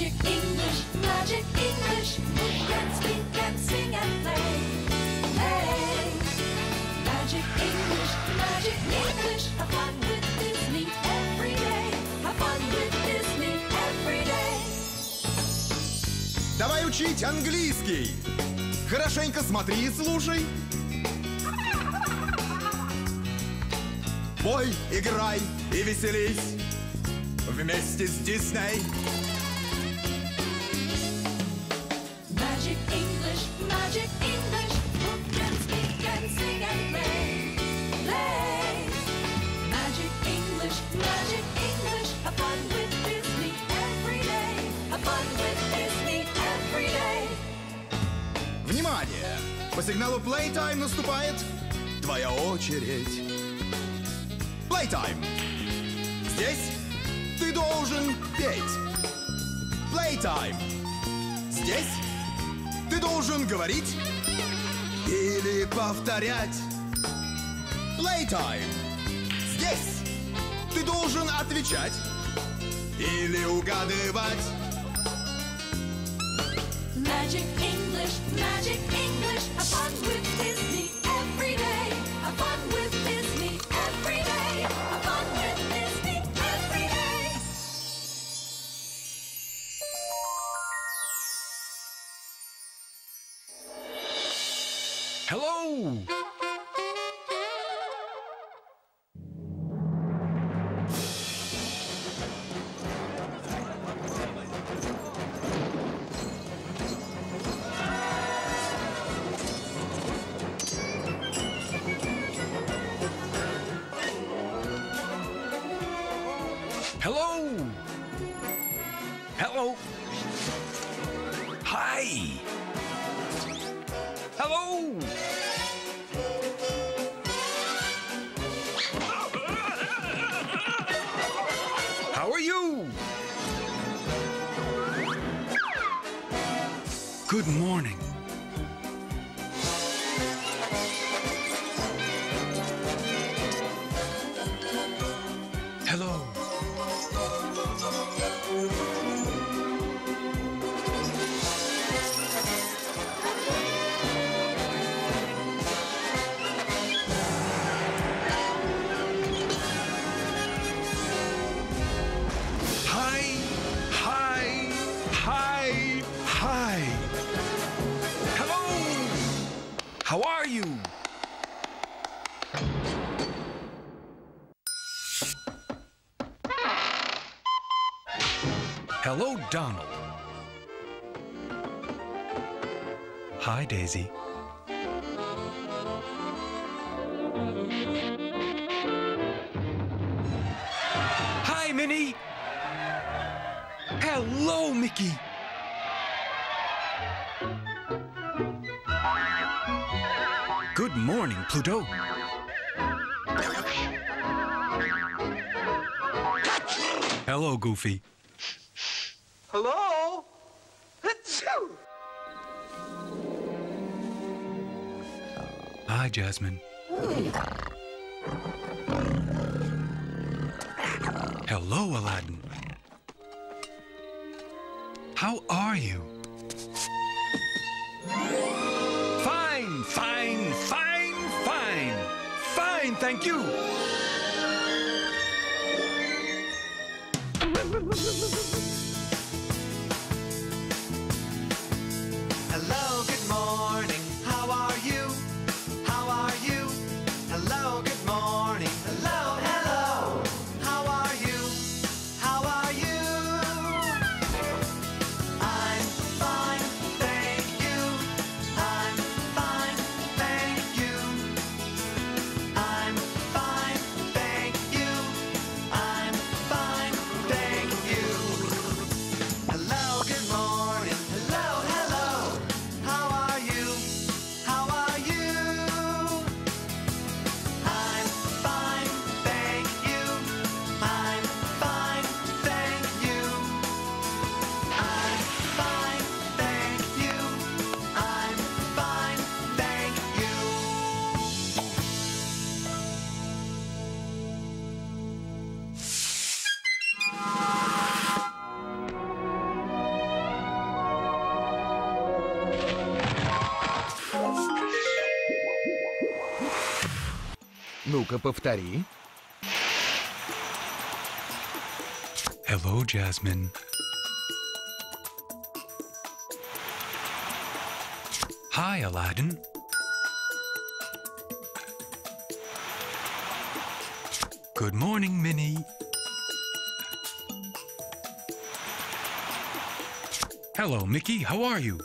Magic English, Magic English. We can speak and sing and play. Hey. Magic English, Magic English. Have fun with Disney every day. Have fun with Disney every day. Давай учить английский. Хорошенько смотри и слушай. Бой, играй и веселись вместе с Дисней. Внимание! По сигналу Playtime наступает твоя очередь. Playtime! Здесь ты должен петь. Playtime! Здесь ты должен говорить или повторять. Playtime! Здесь ты должен отвечать или угадывать. Magic Ink. English, magic English, a fun with his Good morning. Hello. Donald. Hi, Daisy. Hi, Minnie. Hello, Mickey. Good morning, Pluto. Hello, Goofy. Hello? Achoo! Hi, Jasmine. Hello, Aladdin. How are you? Fine, fine, fine, fine. Fine, thank you. Ну-ка, повтори. Hello, Jasmine. Hi, Aladdin. Good morning, Minnie. Hello, Mickey. How are you?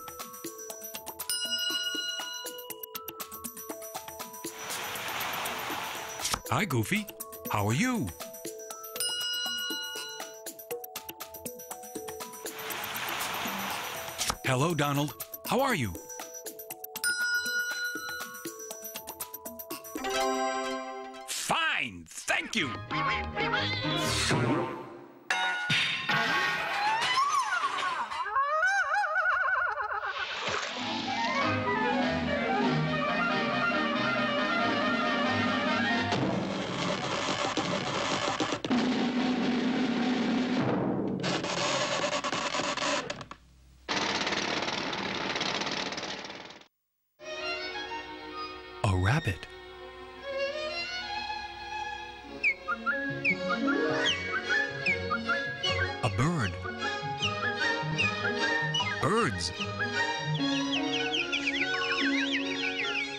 Hi, Goofy. How are you? Hello, Donald. How are you? Fine, thank you. Birds.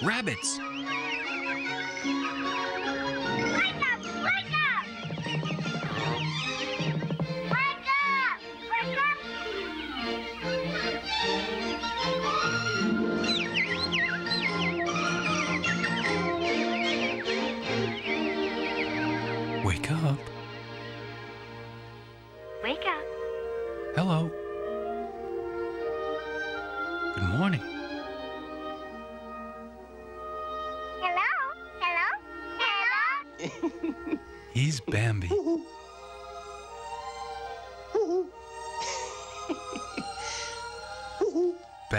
Rabbits.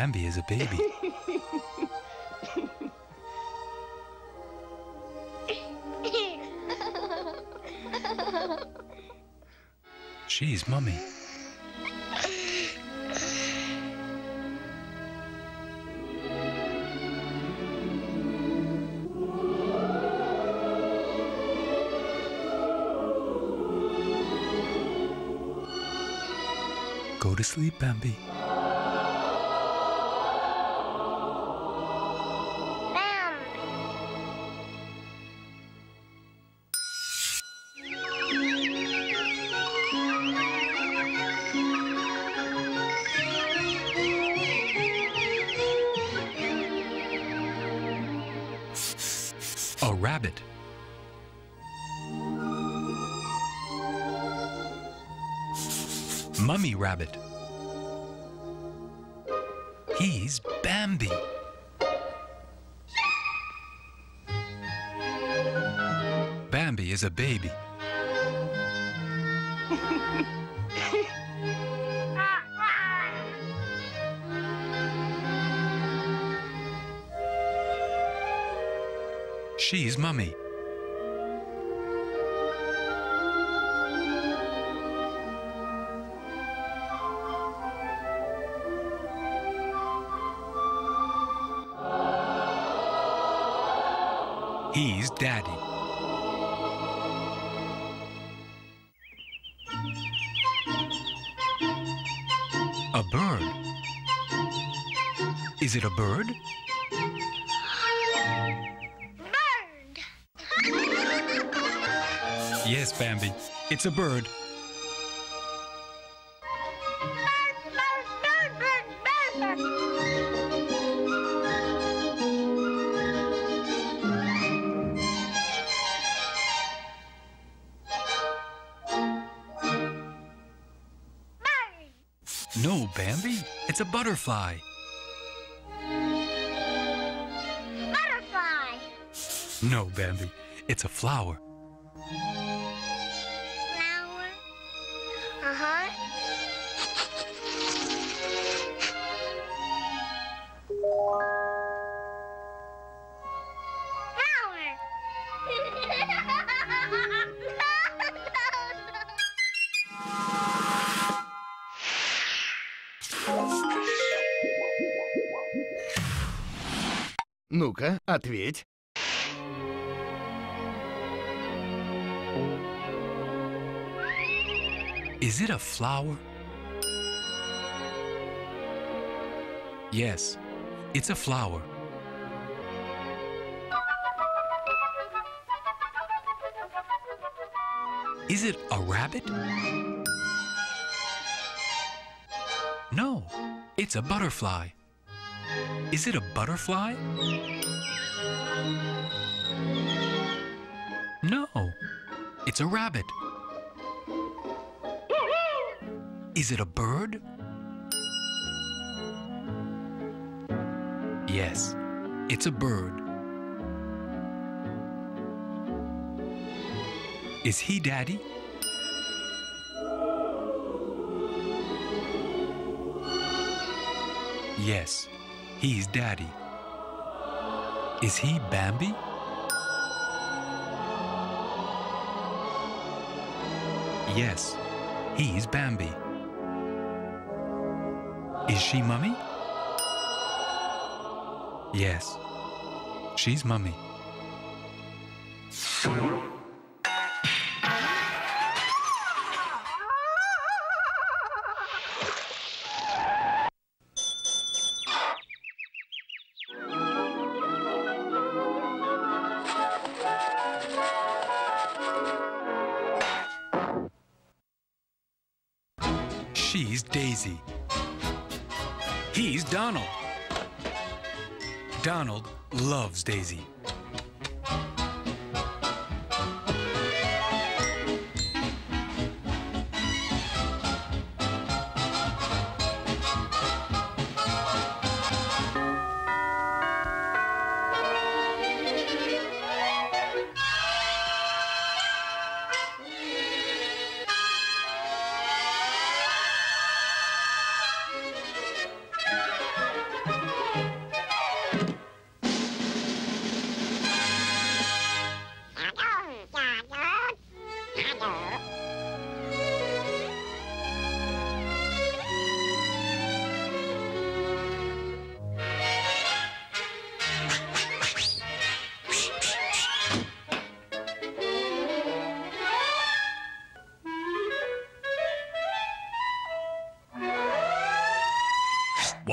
Bambi is a baby. She's Mummy. Go to sleep, Bambi. Mummy rabbit. He's Bambi. Bambi is a baby. She's Mummy. Daddy. A bird. Is it a bird? Bird! Yes, Bambi. It's a bird. Bird, butterfly. Butterfly! No, Bambi. It's a flower. Flower? Ну-ка, ответь. Is it a flower? Yes, it's a flower. Is it a rabbit? No, it's a butterfly. Is it a butterfly? No, it's a rabbit. Is it a bird? Yes, it's a bird. Is he daddy? Yes, he's daddy. Is he Bambi? Yes, he's Bambi. Is she Mummy? Yes, she's Mummy. Loves Daisy.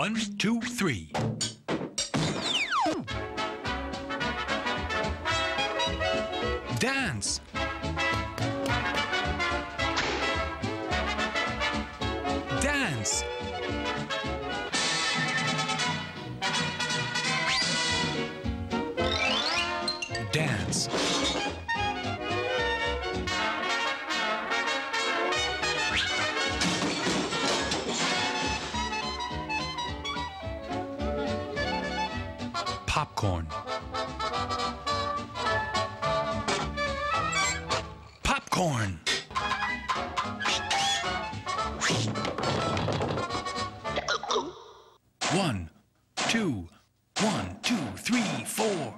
One, two, three. Popcorn. Popcorn. One, two, one, two, three, four.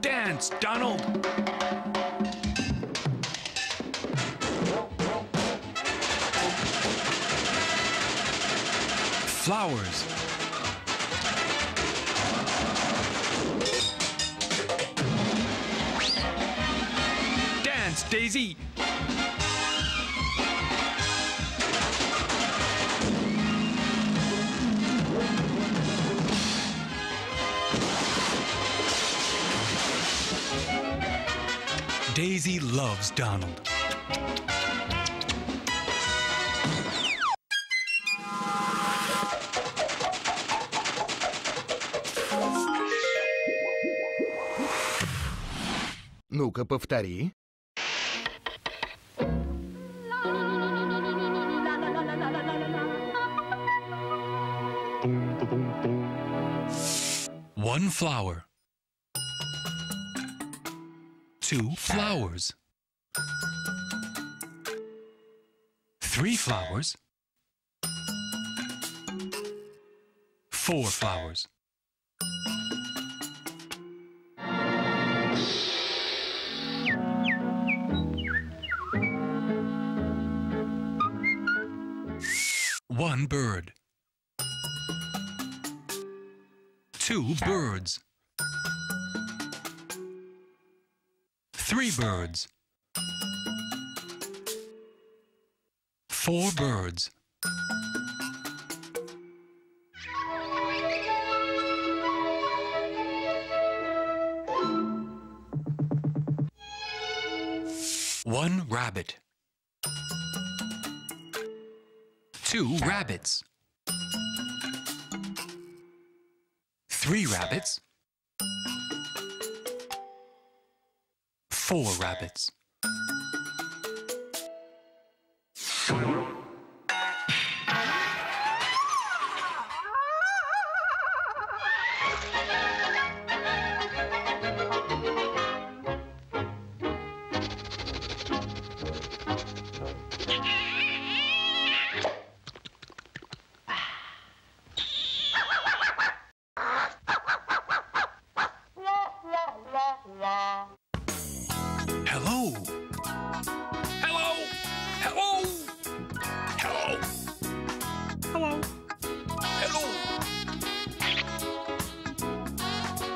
Dance, Donald. Flowers. Daisy. Daisy loves Donald. Ну-ка, повтори. One flower. Two flowers. Three flowers. Four flowers. One bird. Two birds. Three birds. Four birds. One rabbit. Two rabbits. Three rabbits. Four rabbits.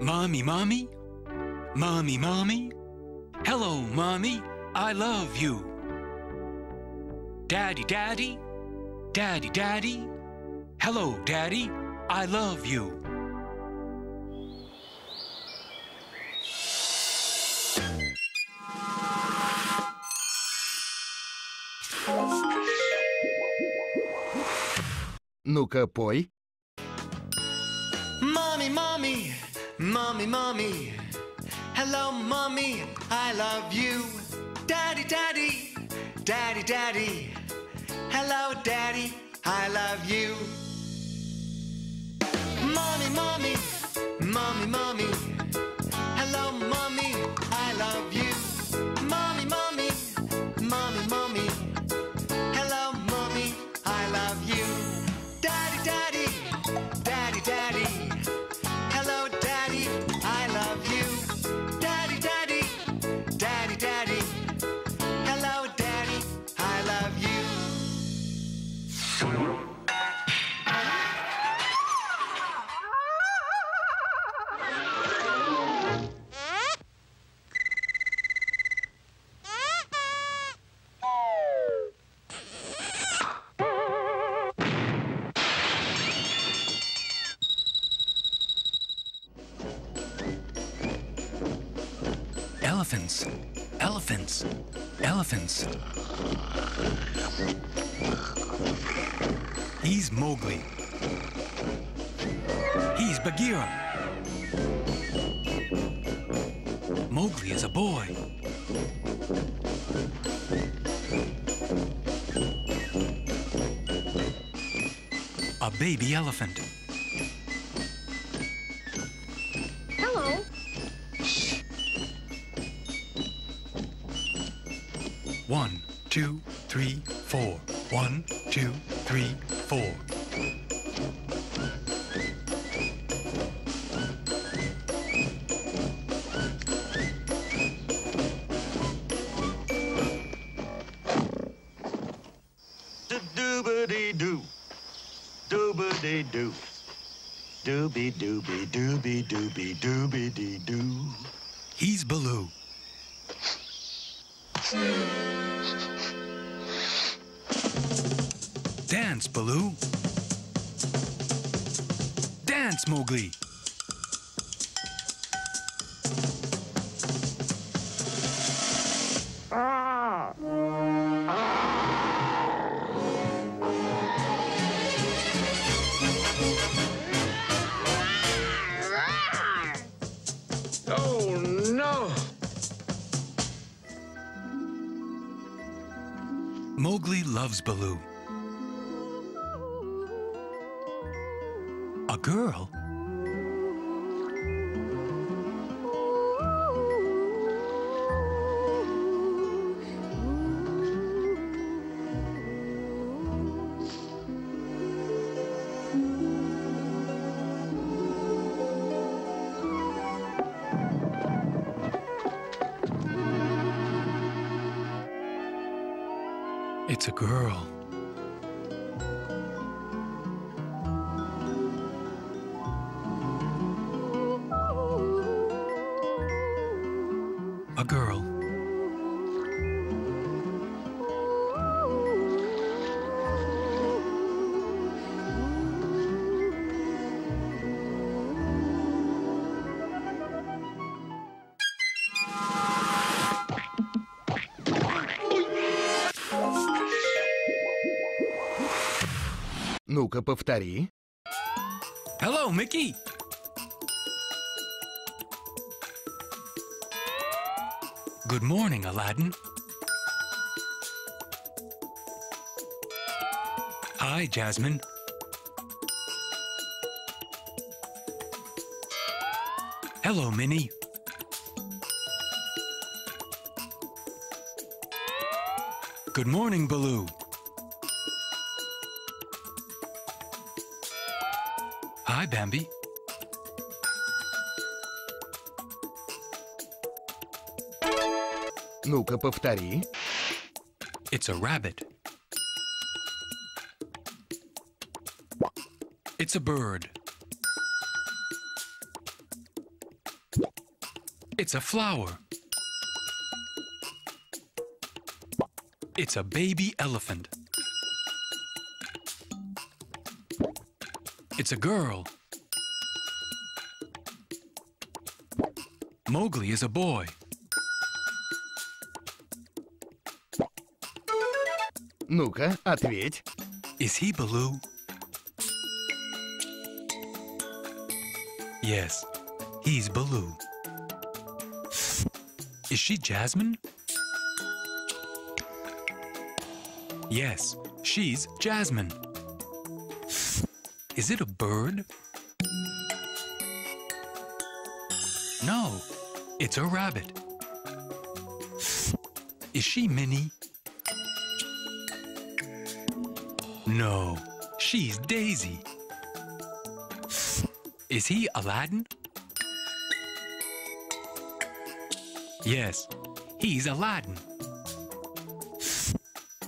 Mommy, mommy? Mommy, mommy? Hello, mommy. I love you. Daddy, daddy? Daddy, daddy? Hello, daddy. I love you. Ну-ка, пой. Mommy, mommy, Mommy, mommy. Hello, mommy, I love you. Daddy, daddy, daddy, daddy. Hello, daddy, I love you. Mommy, mommy, mommy, mommy. Elephants. Elephants. Elephants. He's Mowgli. He's Bagheera. Mowgli is a boy. A baby elephant. Three, four. One, two, three, four. Doobity doo. Doobity doo. Dooby dooby dooby dooby dooby dee doo. He's Baloo. Baloo. Dance, Mowgli. Oh no! Mowgli loves Baloo. A girl? It's a girl. Ну-ка, повтори. Hello, Mickey. Good morning, Aladdin. Hi, Jasmine. Hello, Minnie. Good morning, Baloo. Hi, Bambi. Ну-ка, повтори. It's a rabbit. It's a bird. It's a flower. It's a baby elephant. It's a girl. Mowgli is a boy. Ну-ка, ответь. Is he Baloo? Yes, he's Baloo. Is she Jasmine? Yes, she's Jasmine. Is it a bird? No, it's a rabbit. Is she Minnie? No, she's Daisy. Is he Aladdin? Yes, he's Aladdin.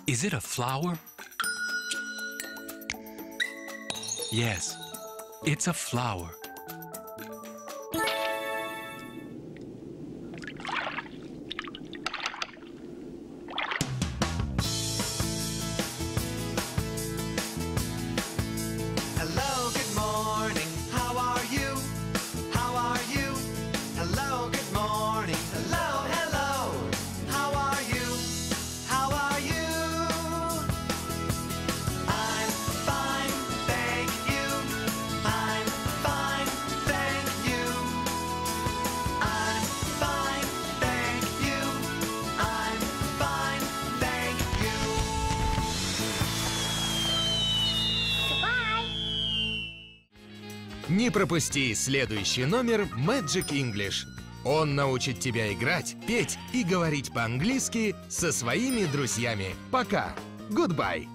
Is it a flower? Yes, it's a flower. Пропусти следующий номер Magic English. Он научит тебя играть, петь и говорить по-английски со своими друзьями. Пока. Goodbye.